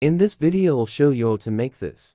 In this video I'll show you how to make this.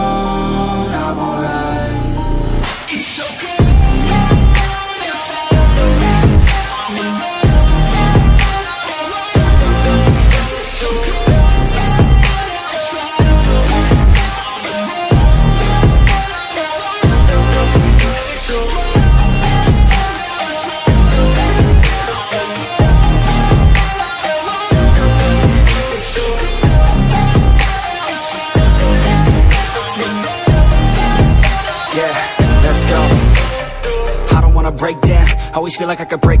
feel like I could break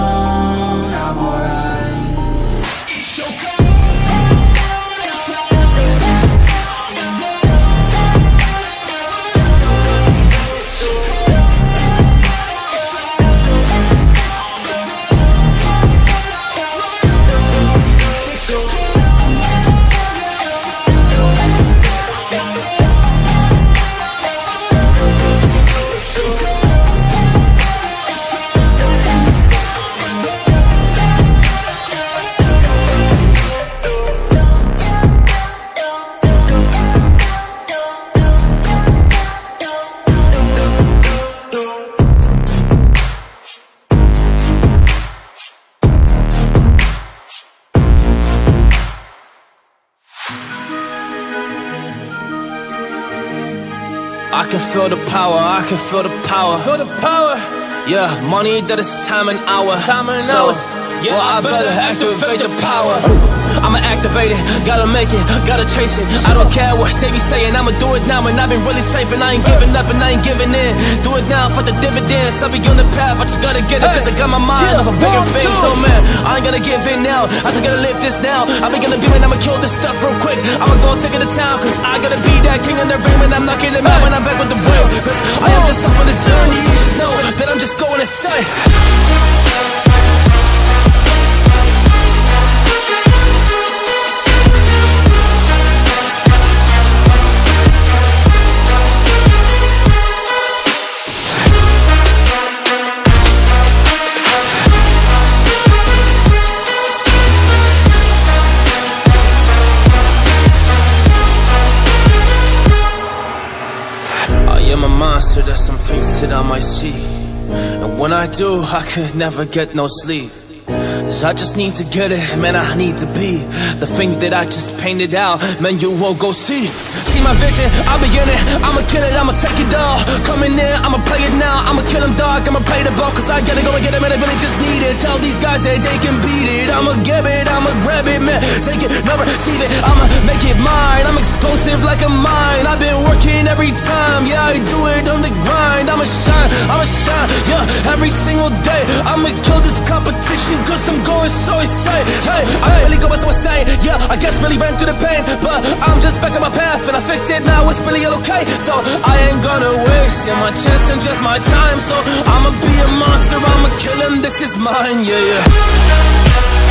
can feel the power, I can feel the power. Feel the power. Yeah, money that is time and hour. Time and so, Yeah, well, I better activate the power. I'ma activate it, gotta make it, gotta chase it. I don't care what they be saying, I'ma do it now. And I've been really saving, I ain't giving up and I ain't giving in. Do it now for the dividends. I'll be on the path, I just gotta get it, cause I got my mind on some bigger things. So, oh, man, I ain't gonna give in now. I just gotta live this now. I be gonna be when I'ma kill this stuff real quick. I'ma go take it to town, cause I gotta be that king in the ring when I'm knocking them out when I'm back with the real. Cause I am just on the journey, you just know that I'm just going to I am a monster, there's some things that I might see. And when I do, I could never get no sleep. Cause I just need to get it, man, I need to be. The thing that I just painted out, man, you won't go see. See my vision, I'll be in it. I'ma kill it, I'ma take it all. Coming in, I'ma play it now. I'ma kill him dog, I'ma play the ball Cause I gotta go get it, man, I really just need it. Tell these guys that they can beat it. I'ma get it, I'ma grab it, man. Take it, never receive it. I'ma make it mine. I'm explosive like a mine. I've been working every time. Yeah, I do it on the grind. I'ma shine, I'ma shine Yeah, every single day. I'ma kill this competition Cause I'm going so insane. Hey, I really go so insane Yeah, I guess really ran through the pain So I ain't gonna waste yeah, my chance and just my time. So I'ma be a monster, I'ma kill him, this is mine, yeah, yeah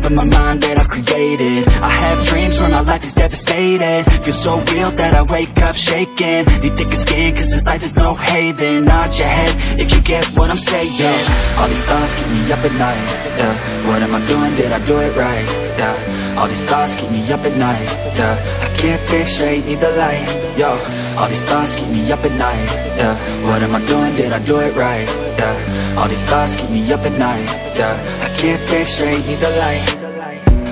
in my mind that I've created. I have dreams where my life is devastated. Feel so real that I wake up shaking. Need thicker skin, cause this life is no haven. Nod your head if you get what I'm saying. All these thoughts keep me up at night. Yeah, what am I doing? Did I do it right? Yeah, all these thoughts keep me up at night. Yeah, I can't think straight, need the light. Yo, all these thoughts keep me up at night. Yeah, what am I doing? Did I do it right? Yeah, all these thoughts keep me up at night. Yeah, I can't think straight, need the light.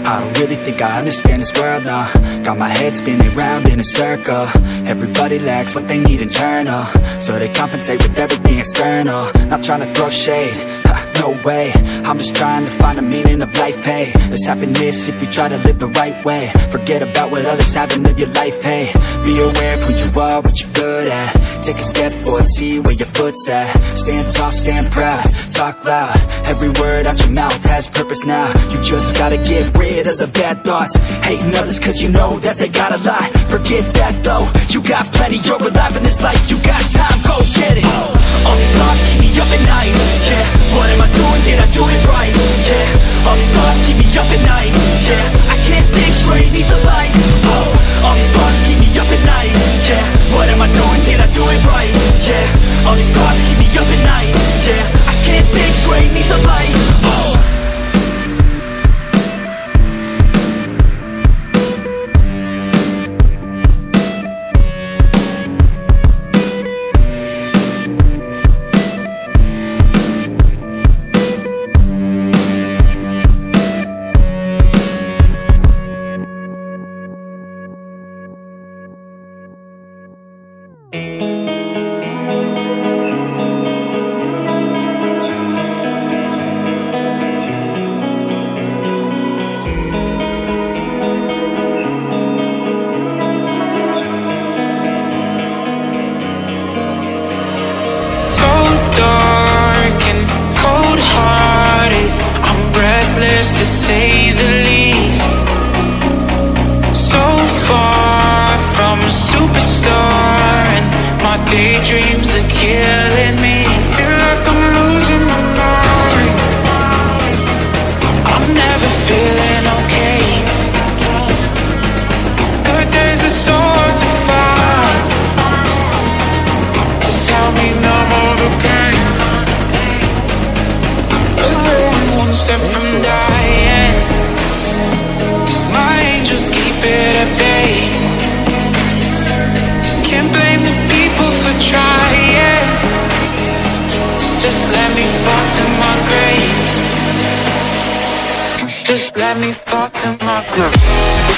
I don't really think I understand this world now. Got my head spinning round in a circle. Everybody lacks what they need internal. So they compensate with everything external. Not trying to throw shade, ha, no way. I'm just trying to find the meaning of life, hey. There's happiness if you try to live the right way. Forget about what others have and live your life, hey. Be aware of who you are, what you're good at Take a step forward, see where your foot's at. Stand tall, stand proud, talk loud. Every word out your mouth has purpose now. You just gotta get rid of the bad thoughts. Hating others cause you know that they gotta lie. Forget that though, you got plenty, you're alive in this life. You got time, go get it. All these thoughts keep me up at night. Yeah, what am I So Just let me fall to my glory.